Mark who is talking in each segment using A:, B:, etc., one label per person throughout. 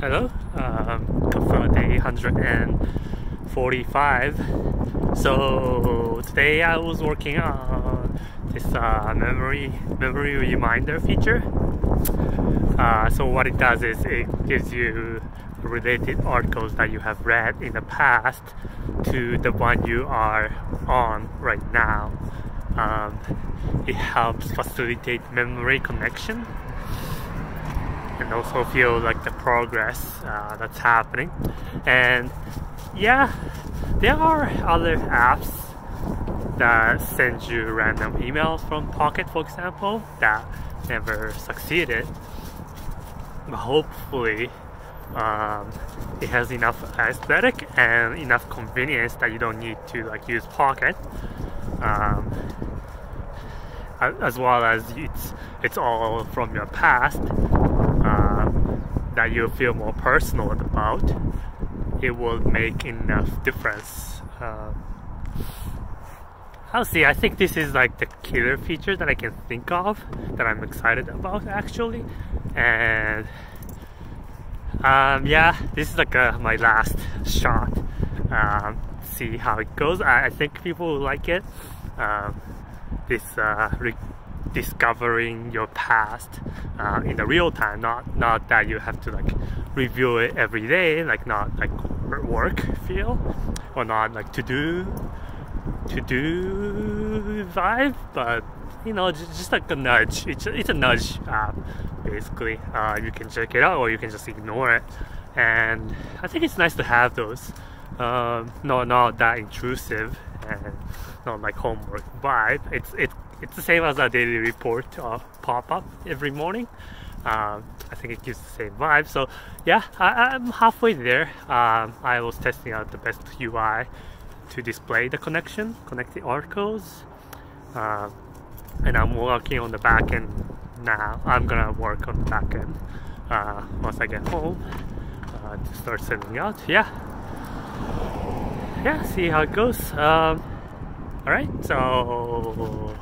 A: Hello, um, for day 145. So today I was working on this uh, memory memory reminder feature. Uh, so what it does is it gives you related articles that you have read in the past to the one you are on right now. Um, it helps facilitate memory connection and also feel like the progress uh, that's happening. And yeah, there are other apps that send you random emails from Pocket, for example, that never succeeded. But hopefully, um, it has enough aesthetic and enough convenience that you don't need to like use Pocket. Um, as well as it's it's all from your past that you feel more personal about, it will make enough difference. Uh, I'll see. I think this is like the killer feature that I can think of that I'm excited about actually, and um, yeah, this is like a, my last shot. Um, see how it goes. I, I, think people will like it. Um, this uh, discovering your past uh, in the real time not not that you have to like review it every day like not like work feel or not like to do to do vibe but you know just, just like a nudge. It's a, it's a nudge app basically. Uh, you can check it out or you can just ignore it. And I think it's nice to have those. Um, not not that intrusive and not like homework vibe. It's it's it's the same as a daily report uh, pop up every morning. Um, I think it gives the same vibe. So yeah, I, am halfway there. Um, I was testing out the best UI to display the connection, connect the articles, uh, and I'm working on the back end now. I'm gonna work on the back end uh, once I get home uh, to start sending out. Yeah, yeah. See how it goes. Um, all right, so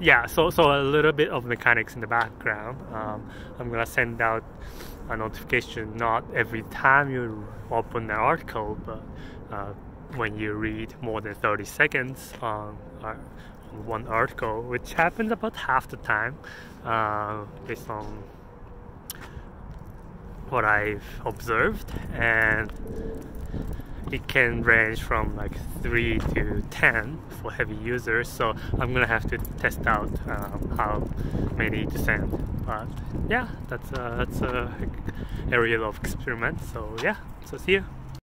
A: yeah, so so a little bit of mechanics in the background. Um, I'm gonna send out a notification not every time you open an article, but uh, when you read more than 30 seconds on, uh, on one article, which happens about half the time, uh, based on what I've observed, and it can range from like 3 to 10 for heavy users so I'm gonna have to test out um, how many to send. But yeah that's a, that's a area of experiment so yeah. So see you